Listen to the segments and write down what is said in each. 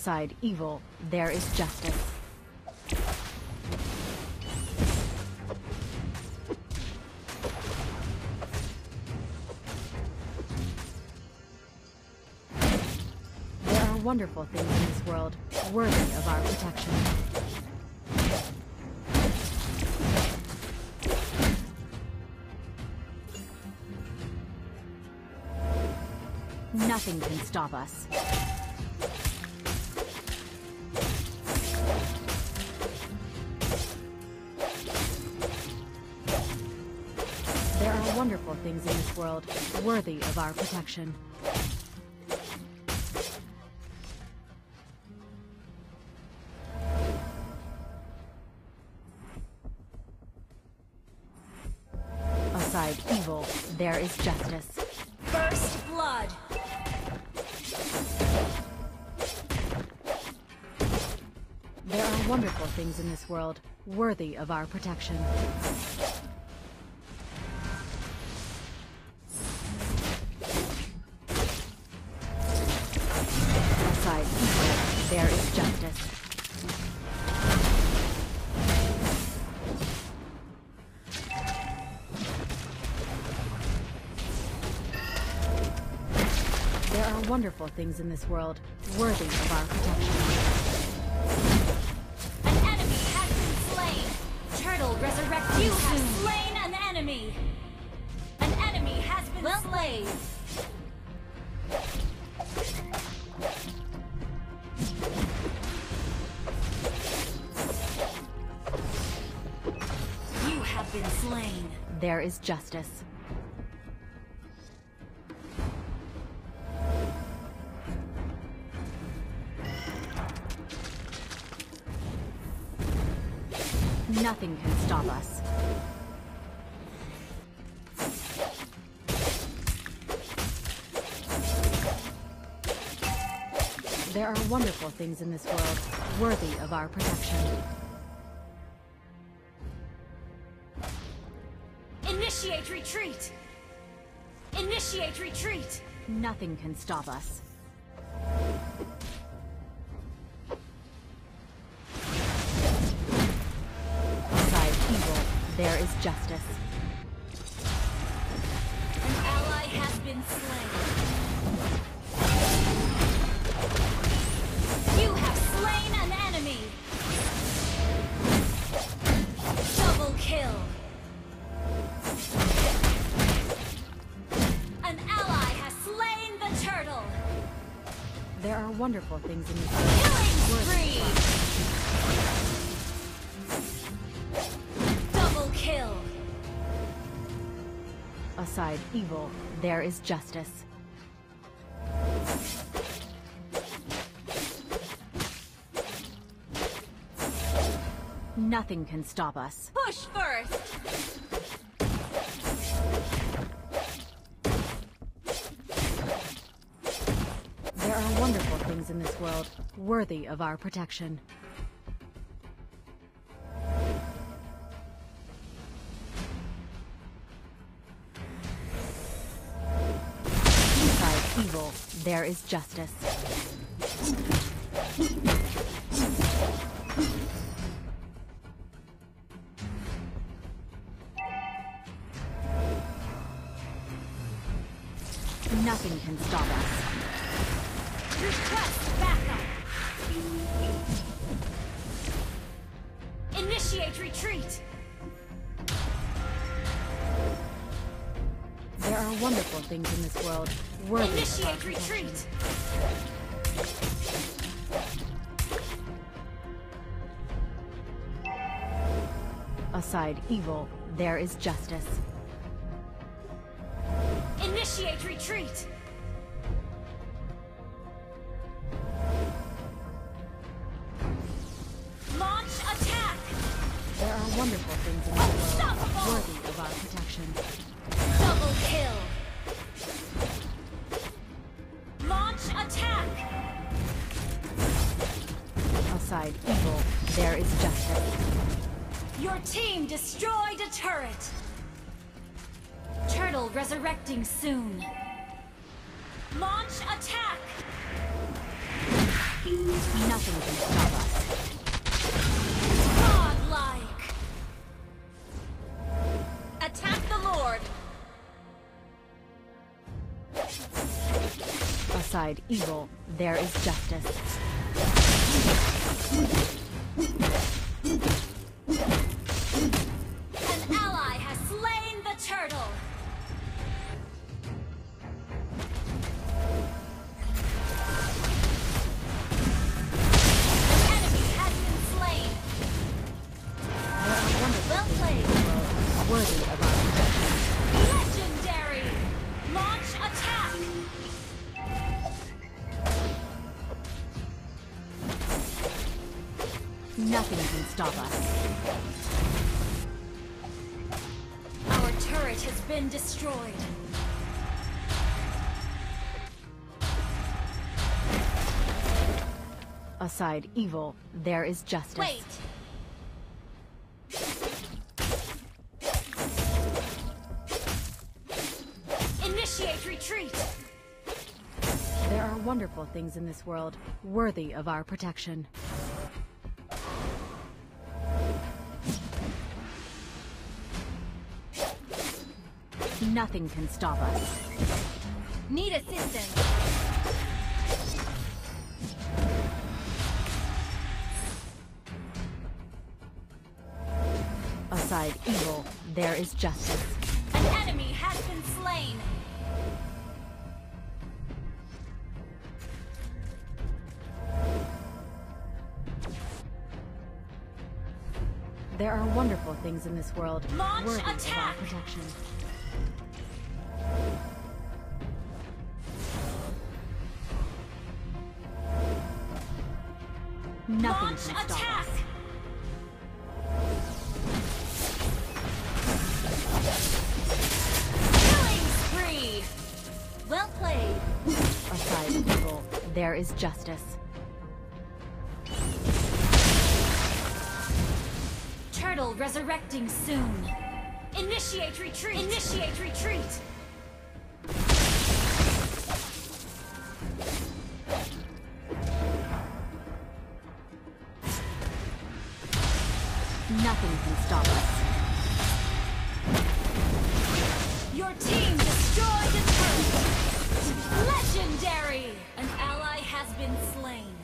Aside evil, there is justice. There are wonderful things in this world, worthy of our protection. Nothing can stop us. Wonderful things in this world, worthy of our protection. Aside evil, there is justice. First blood. There are wonderful things in this world, worthy of our protection. There are wonderful things in this world, worthy of our protection. An enemy has been slain. Turtle resurrect you have slain an enemy. An enemy has been slain. You have been slain. There is justice. Nothing can stop us. There are wonderful things in this world, worthy of our protection. Initiate retreat. Initiate retreat. Nothing can stop us. Justice. An ally has been slain. You have slain an enemy. Double kill. An ally has slain the turtle. There are wonderful things in this Killing world. spree. Evil, there is justice. Nothing can stop us. Push first. There are wonderful things in this world, worthy of our protection. Evil, there is justice. Nothing can stop us. Request backup. Initiate retreat. There are wonderful things in this world, worthy Initiate retreat. Aside evil, there is justice. Initiate retreat. Launch attack. There are wonderful things in this world, worthy of our protection. Double kill. There is justice. Your team destroyed a turret. Turtle resurrecting soon. Launch attack. Nothing can stop us. Godlike! Attack the Lord! Aside evil, there is justice. Our turret has been destroyed. Aside evil, there is justice. Wait! Initiate retreat! There are wonderful things in this world worthy of our protection. Nothing can stop us. Need assistance! Aside evil, there is justice. An enemy has been slain! There are wonderful things in this world Launch worthy of our attack! protection. Nothing Launch can stop attack! us. Killing spree! Well played! Aside evil, there is justice. Turtle resurrecting soon. Initiate retreat! Initiate retreat! Nothing can stop us. Your team destroyed a turret! Legendary! An ally has been slain.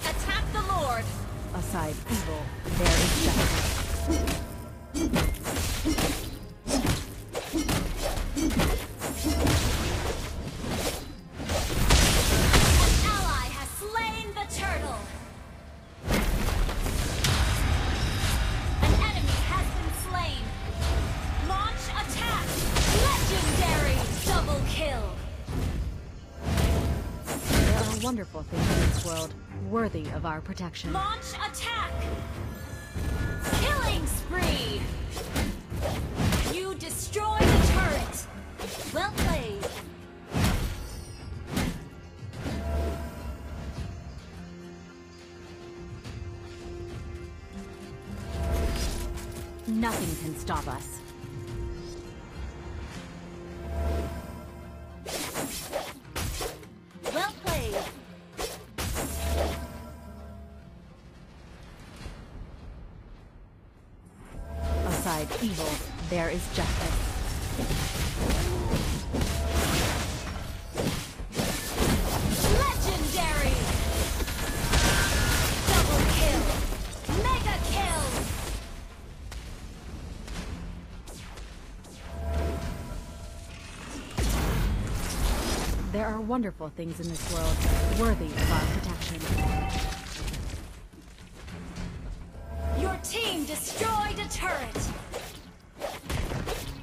Attack the Lord! Aside evil, there is justice. Wonderful things in this world worthy of our protection. Launch attack! Killing spree! You destroyed the turret! Well played! Nothing can stop us. There are wonderful things in this world worthy of our protection. Your team destroyed a turret!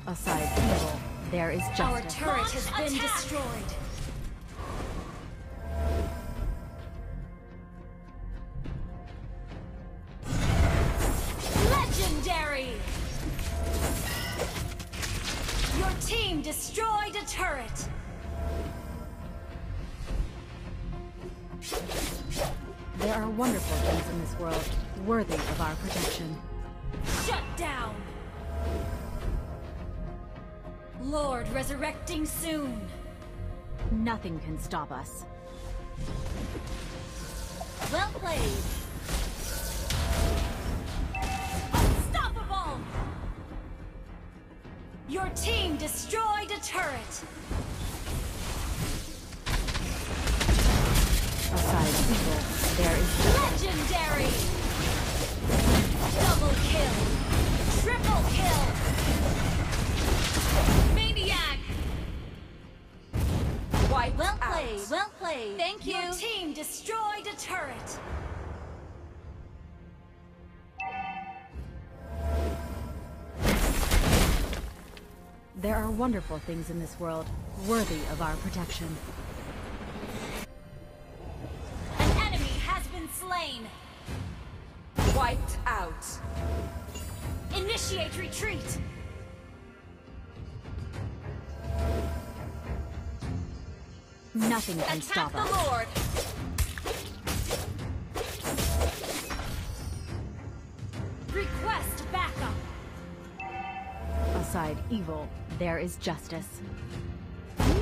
Aside evil, there is justice. Our turret has been destroyed. There are wonderful things in this world worthy of our protection. Shut down. Lord resurrecting soon. Nothing can stop us. Well played. Unstoppable! Your team destroyed a turret. Kill! Maniac! Well out. played, well played. Thank Your you. team destroyed a turret. There are wonderful things in this world, worthy of our protection. Initiate retreat. Nothing can Attack stop the us. Lord. Request backup. Aside evil, there is justice.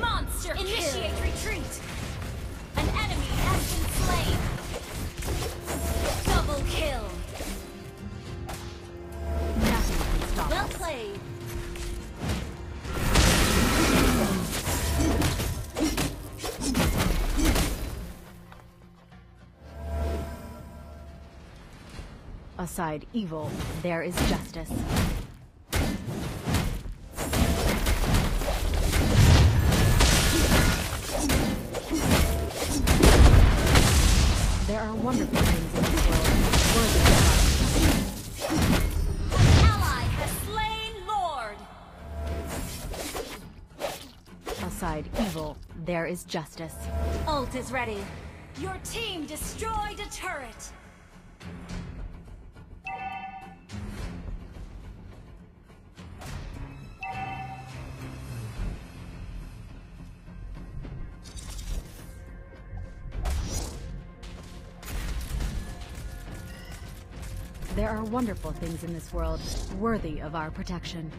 Monster Initiate retreat. An enemy has been slain. Double kill. Played. Aside evil, there is justice. There are wonderful there is justice. Ult is ready. Your team destroyed a turret. There are wonderful things in this world, worthy of our protection.